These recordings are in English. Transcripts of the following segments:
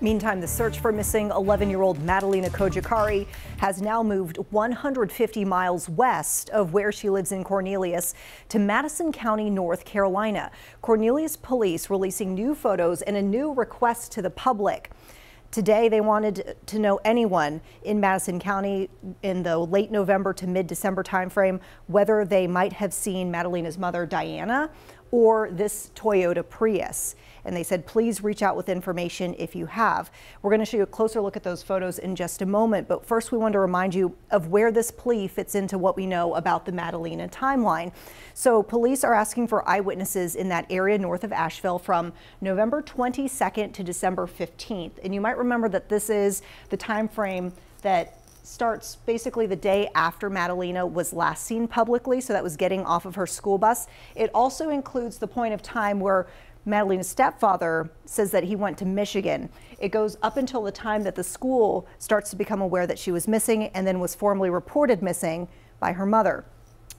Meantime, the search for missing 11-year-old Madalina Cojocari has now moved 150 miles west of where she lives in Cornelius to Madison County, North Carolina. Cornelius police releasing new photos and a new request to the public. Today, they wanted to know anyone in Madison County in the late November to mid-December timeframe whether they might have seen Madalina's mother, Diana, or this Toyota Prius. And they said, please reach out with information if you have. We're going to show you a closer look at those photos in just a moment. But first, we want to remind you of where this plea fits into what we know about the Madalina timeline. So police are asking for eyewitnesses in that area north of Asheville from November 22nd to December 15th. And you might remember that this is the time frame that starts basically the day after Madalina was last seen publicly, so that was getting off of her school bus. It also includes the point of time where Madalina's stepfather says that he went to Michigan. It goes up until the time that the school starts to become aware that she was missing and then was formally reported missing by her mother.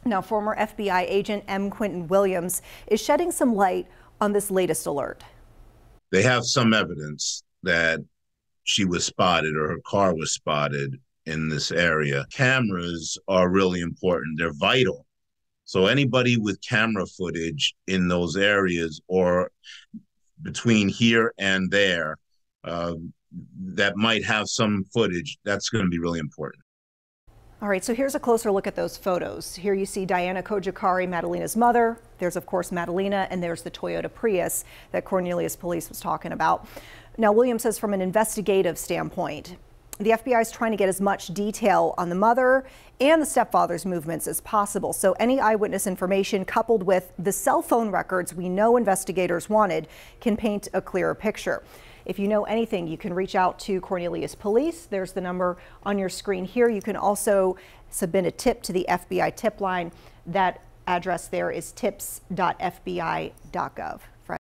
Now, former FBI agent M. Quentin Williams is shedding some light on this latest alert. They have some evidence that she was spotted or her car was spotted in this area. Cameras are really important, they're vital. So, anybody with camera footage in those areas or between here and there uh, that might have some footage, that's going to be really important. All right, so here's a closer look at those photos. Here you see Diana Cojocari, Madalina's mother. There's, of course, Madalina, and there's the Toyota Prius that Cornelius police was talking about. Now, Williams says from an investigative standpoint, the FBI is trying to get as much detail on the mother and the stepfather's movements as possible. So any eyewitness information coupled with the cell phone records we know investigators wanted can paint a clearer picture. If you know anything, you can reach out to Cornelius Police. There's the number on your screen here. You can also submit a tip to the FBI tip line. That address there is tips.fbi.gov.